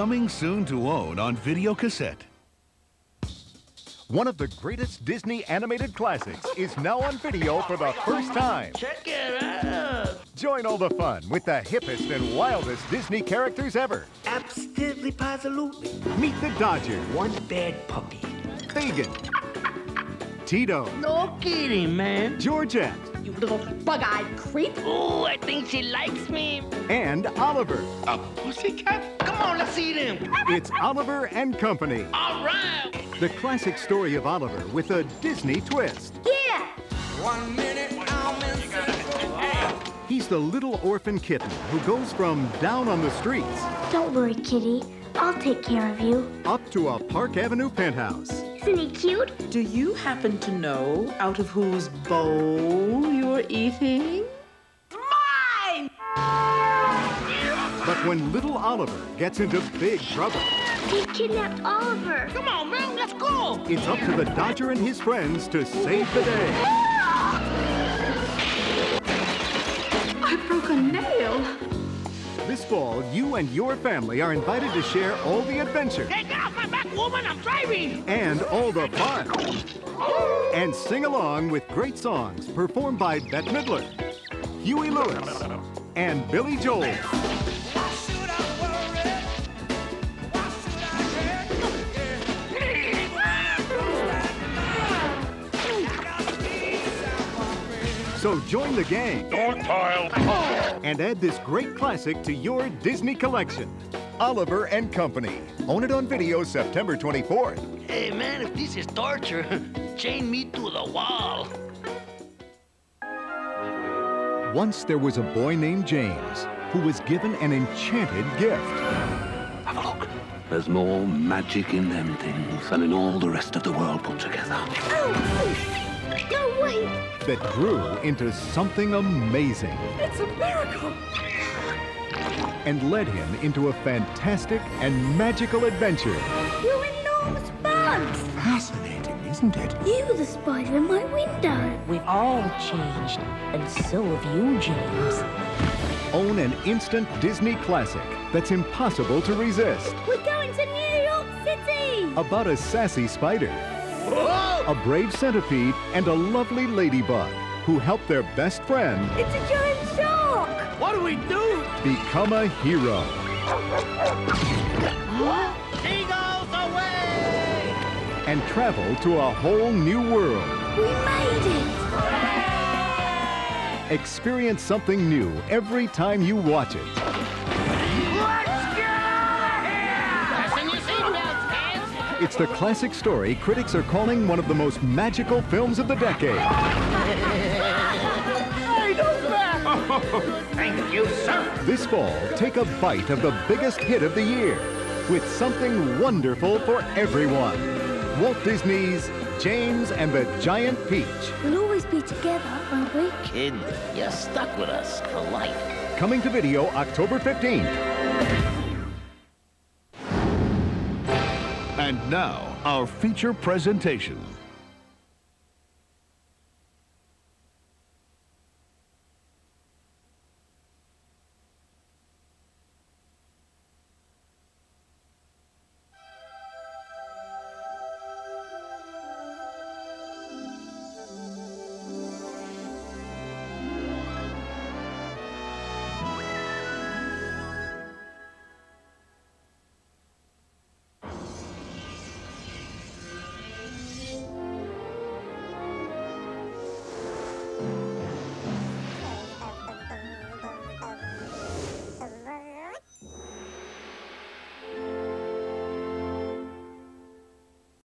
Coming soon to own on video cassette. One of the greatest Disney animated classics is now on video for the first time. Check it out. Join all the fun with the hippest and wildest Disney characters ever. Absolutely, positively. Meet the Dodger, One bad puppy. Fagin, Tito, No kidding, man. Georgette, You little bug-eyed creep. Oh, I think she likes me. and Oliver. A pussycat? Come on, let's see them. It's Oliver and Company, All right. the classic story of Oliver with a Disney twist. Yeah. One minute, I'm in He's the little orphan kitten who goes from down on the streets Don't worry, Kitty. I'll take care of you. up to a Park Avenue penthouse. Isn't he cute? Do you happen to know out of whose bowl you're eating? Mine! But when little Oliver gets into big trouble, He kidnapped Oliver. Come on, man, let's go. it's up to the Dodger and his friends to save the day. I broke a nail. This fall, you and your family are invited to share all the adventure Hey, get off my back, woman. I'm driving. and all the fun. And sing along with great songs performed by Bette Midler, Huey Lewis, and Billy Joel. So join the gang. And add this great classic to your Disney collection. Oliver and Company. Own it on video September 24th. Hey, man, if this is torture, chain me to the wall. Once there was a boy named James who was given an enchanted gift. Have a look. There's more magic in them things than in all the rest of the world put together. Oh! oh no, wait. that grew into something amazing It's a miracle. And led him into a fantastic and magical adventure. You're enormous bugs. Fascinating, isn't it? You the spider in my window. We've all changed, and so have you, James. Own an instant Disney classic that's impossible to resist. We're going to New York City. About a sassy spider, a brave centipede, and a lovely ladybug who help their best friend It's a giant shark. What do we do? become a hero. Eagles away! and travel to a whole new world. We made it. Experience something new every time you watch it. Fasten your seatbelts, kids. It's the classic story critics are calling one of the most magical films of the decade. Thank you, sir. This fall, take a bite of the biggest hit of the year with something wonderful for everyone. Walt Disney's James and the Giant Peach. We'll always be together, won't we? Kid, you're stuck with us for life. Coming to video October 15th. And now, our feature presentation.